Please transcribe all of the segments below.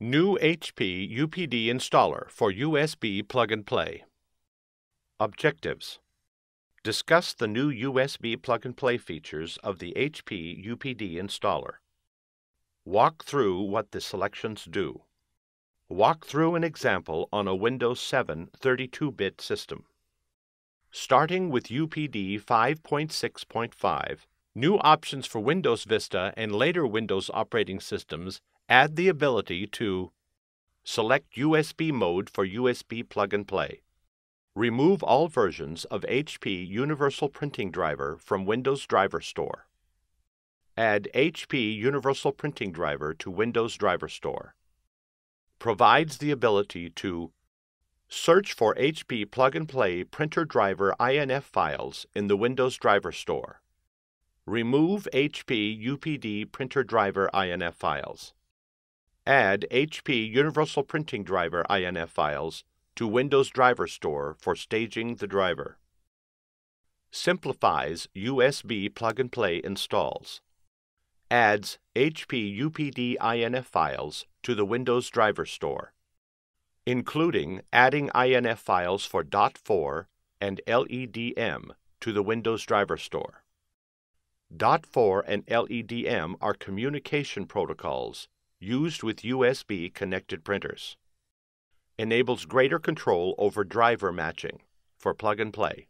New HP UPD installer for USB plug and play. Objectives Discuss the new USB plug and play features of the HP UPD installer. Walk through what the selections do. Walk through an example on a Windows 7 32-bit system. Starting with UPD 5.6.5, new options for Windows Vista and later Windows operating systems add the ability to select USB mode for USB plug and play. Remove all versions of HP Universal Printing Driver from Windows Driver Store. Add HP Universal Printing Driver to Windows Driver Store. Provides the ability to search for HP Plug and Play Printer Driver INF files in the Windows Driver Store. Remove HP UPD Printer Driver INF files. Add HP Universal Printing Driver INF files to Windows Driver Store for staging the driver. Simplifies USB plug and play installs adds HP UPD INF files to the Windows Driver Store, including adding INF files for DOT4 and LEDM to the Windows Driver Store. DOT4 and LEDM are communication protocols used with USB connected printers. Enables greater control over driver matching for plug and play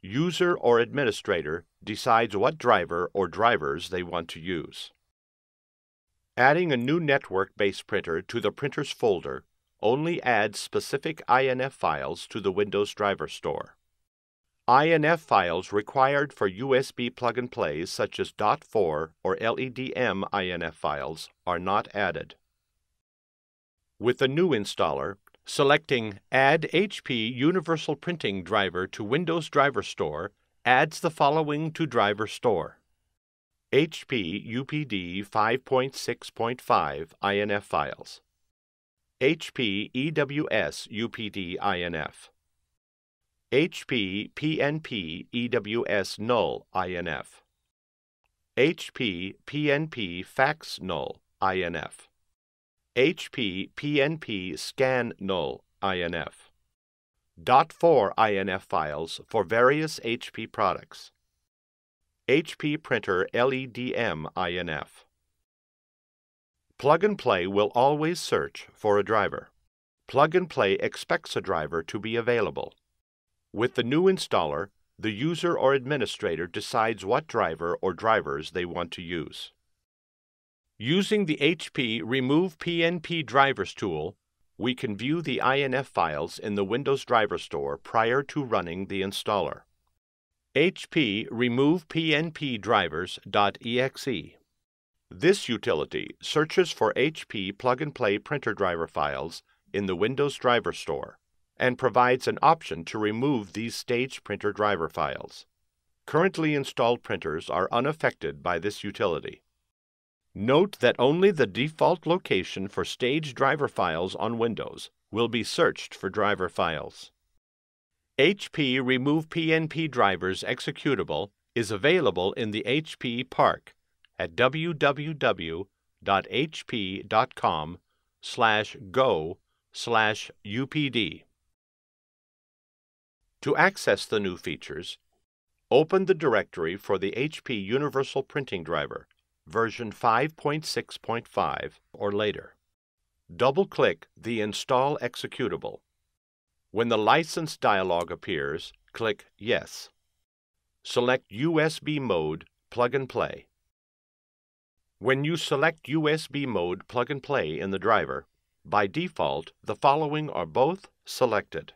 user or administrator decides what driver or drivers they want to use. Adding a new network-based printer to the Printers folder only adds specific INF files to the Windows Driver Store. INF files required for USB plug-and-plays such as DOT4 or LEDM INF files are not added. With the new installer, Selecting Add HP Universal Printing Driver to Windows Driver Store adds the following to Driver Store. HP UPD 5.6.5 INF files. HP EWS UPD INF. HP PNP EWS null INF. HP PNP fax null INF. HP PNP scan null INF. DOT4 INF files for various HP products. HP printer LEDM INF. Plug and Play will always search for a driver. Plug and Play expects a driver to be available. With the new installer, the user or administrator decides what driver or drivers they want to use. Using the HP Remove PNP Drivers tool, we can view the INF files in the Windows Driver Store prior to running the installer. HP Remove PNP Drivers.exe. This utility searches for HP plug-and-play printer driver files in the Windows Driver Store and provides an option to remove these staged printer driver files. Currently installed printers are unaffected by this utility. Note that only the default location for stage driver files on Windows will be searched for driver files. HP Remove PNP Drivers executable is available in the HP PARK at www.hp.com slash go slash upd. To access the new features, open the directory for the HP Universal Printing Driver version 5.6.5 or later. Double-click the Install Executable. When the License dialog appears, click Yes. Select USB Mode Plug and Play. When you select USB Mode Plug and Play in the driver, by default, the following are both selected.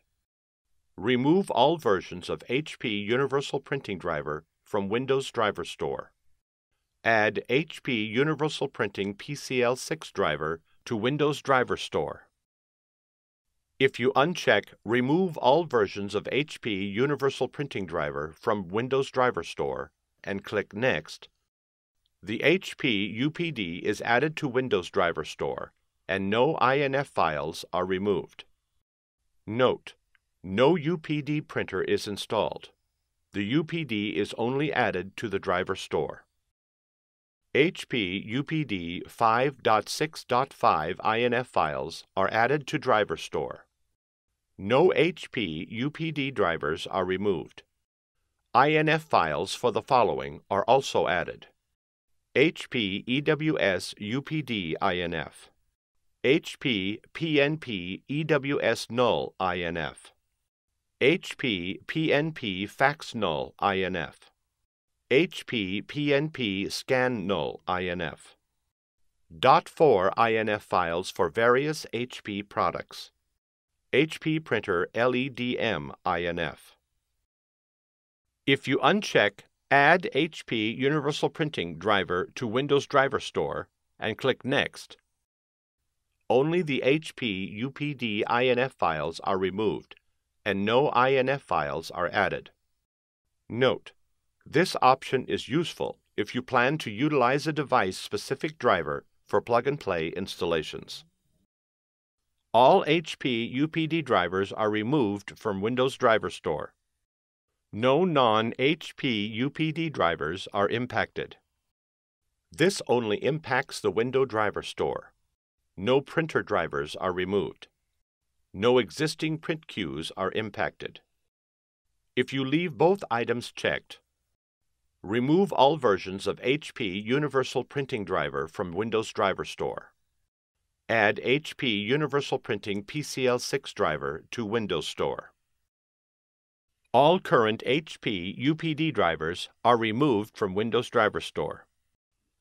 Remove all versions of HP Universal Printing Driver from Windows Driver Store. Add HP Universal Printing PCL6 driver to Windows Driver Store. If you uncheck Remove all versions of HP Universal Printing Driver from Windows Driver Store and click Next, the HP UPD is added to Windows Driver Store and no INF files are removed. Note: No UPD printer is installed. The UPD is only added to the driver store. HP UPD 5.6.5 INF files are added to Driver Store. No HP UPD drivers are removed. INF files for the following are also added. HP EWS UPD INF HP PNP EWS null INF HP PNP fax null INF HP PNP scan null INF DOT4 INF files for various HP products. HP printer LEDM INF If you uncheck Add HP Universal Printing Driver to Windows Driver Store and click Next, only the HP UPD INF files are removed and no INF files are added. Note, this option is useful if you plan to utilize a device-specific driver for plug-and-play installations. All HP UPD drivers are removed from Windows Driver Store. No non-HP UPD drivers are impacted. This only impacts the Window Driver Store. No printer drivers are removed. No existing print queues are impacted. If you leave both items checked, Remove all versions of HP Universal Printing Driver from Windows Driver Store. Add HP Universal Printing PCL6 driver to Windows Store. All current HP UPD drivers are removed from Windows Driver Store.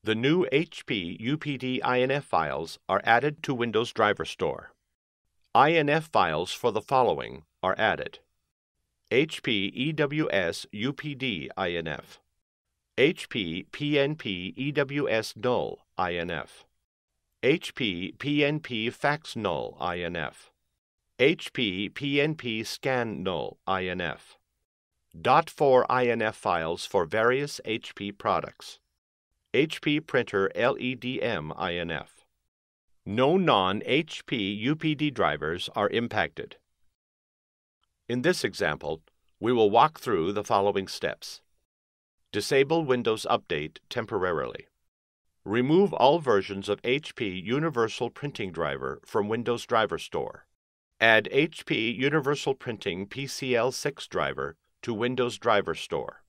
The new HP UPD INF files are added to Windows Driver Store. INF files for the following are added. HP EWS UPD INF HP PNP EWS null INF, HP PNP fax null INF, HP PNP scan null INF, DOT4 INF files for various HP products, HP printer LEDM INF. No non-HP UPD drivers are impacted. In this example, we will walk through the following steps. Disable Windows Update temporarily. Remove all versions of HP Universal Printing Driver from Windows Driver Store. Add HP Universal Printing PCL6 driver to Windows Driver Store.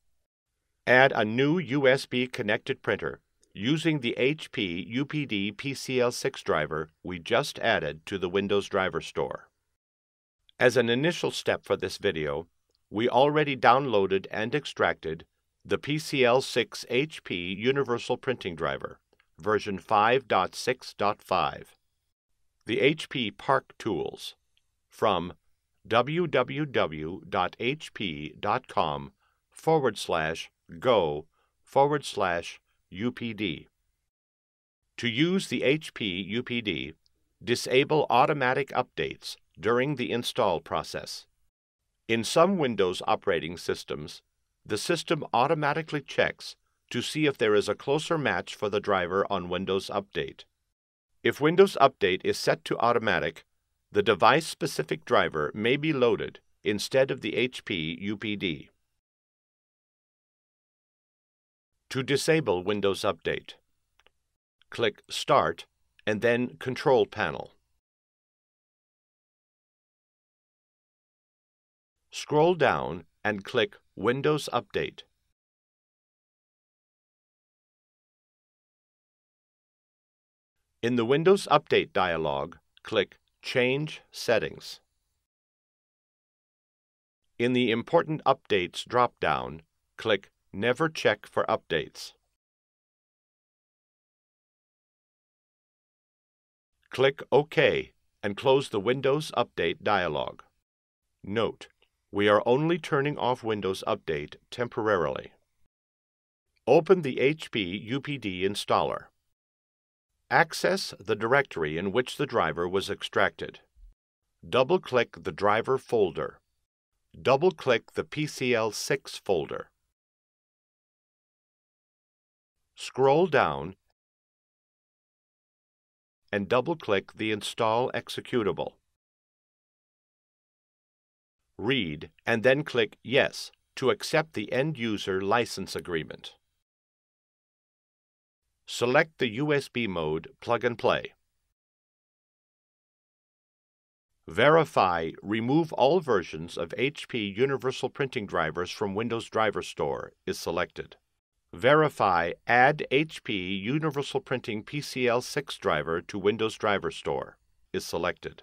Add a new USB connected printer using the HP UPD PCL6 driver we just added to the Windows Driver Store. As an initial step for this video, we already downloaded and extracted the PCL6 HP Universal Printing Driver, version 5.6.5. The HP PARK Tools from www.hp.com forward slash go forward slash UPD. To use the HP UPD, disable automatic updates during the install process. In some Windows operating systems, the system automatically checks to see if there is a closer match for the driver on Windows Update. If Windows Update is set to automatic, the device-specific driver may be loaded instead of the HP UPD. To disable Windows Update, click Start and then Control Panel. Scroll down and click Windows Update. In the Windows Update dialog, click Change Settings. In the Important Updates drop-down, click Never Check for Updates. Click OK and close the Windows Update dialog. Note: we are only turning off Windows Update temporarily. Open the HP UPD installer. Access the directory in which the driver was extracted. Double-click the driver folder. Double-click the PCL6 folder. Scroll down and double-click the Install executable read, and then click Yes to accept the end-user license agreement. select the USB mode Plug and Play. Verify Remove all versions of HP Universal Printing Drivers from Windows Driver Store is selected. Verify Add HP Universal Printing PCL6 driver to Windows Driver Store is selected.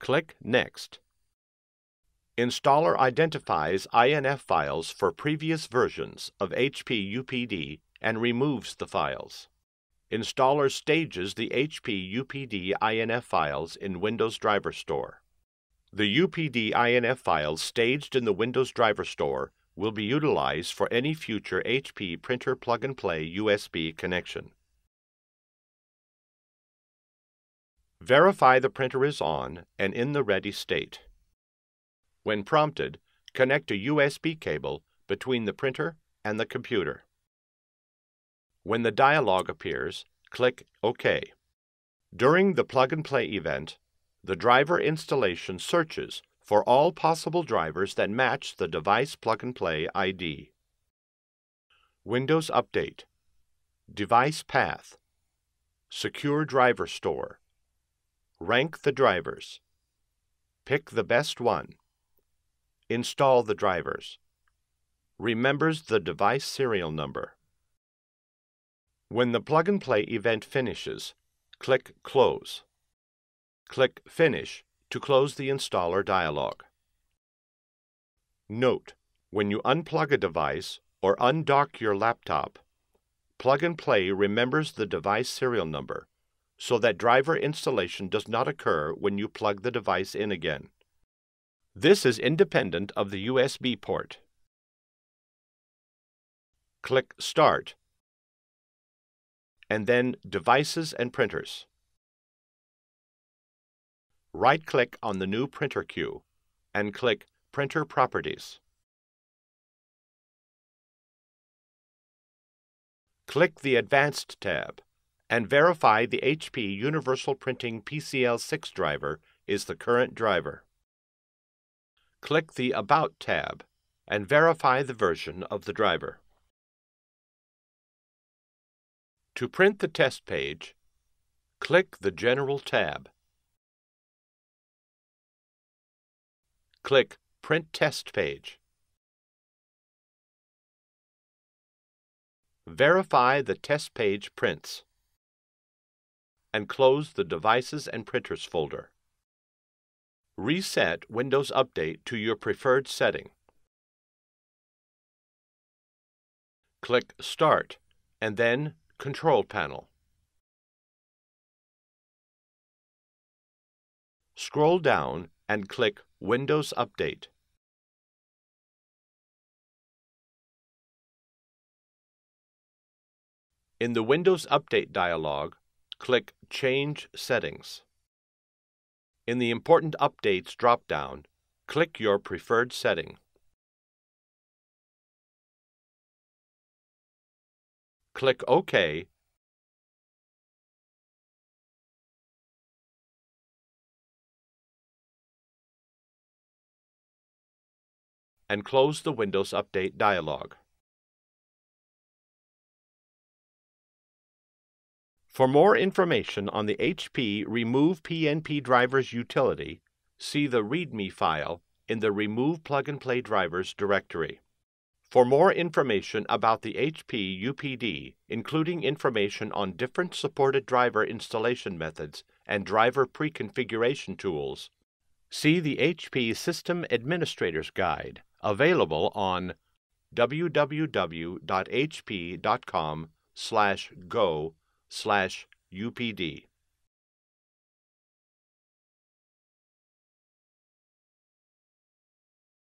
Click Next. Installer identifies INF files for previous versions of HP UPD and removes the files. Installer stages the HP UPD INF files in Windows Driver Store. The UPD INF files staged in the Windows Driver Store will be utilized for any future HP printer plug-and-play USB connection. Verify the printer is on and in the ready state. When prompted, connect a USB cable between the printer and the computer. When the dialog appears, click OK. During the plug and play event, the driver installation searches for all possible drivers that match the device plug and play ID. Windows Update Device Path Secure Driver Store Rank the drivers. Pick the best one. Install the drivers. Remembers the device serial number. When the plug and play event finishes, click Close. Click Finish to close the installer dialog. Note, when you unplug a device or undock your laptop, Plug and Play remembers the device serial number so that driver installation does not occur when you plug the device in again. This is independent of the USB port. Click Start and then Devices and Printers. Right-click on the new printer queue and click Printer Properties. Click the Advanced tab and verify the HP Universal Printing PCL6 driver is the current driver. Click the About tab and verify the version of the driver. To print the test page, click the General tab. Click Print Test Page. Verify the test page prints and close the Devices and Printers folder. Reset Windows Update to your preferred setting. Click Start and then Control Panel. Scroll down and click Windows Update. In the Windows Update dialog, click Change Settings. In the Important Updates drop-down, click your preferred setting. Click OK and close the Windows Update dialog. For more information on the HP Remove PNP Drivers utility, see the README file in the Remove Plug and Play Drivers directory. For more information about the HP UPD, including information on different supported driver installation methods and driver pre-configuration tools, see the HP System Administrator's Guide, available on www.hp.com slash go slash UPD.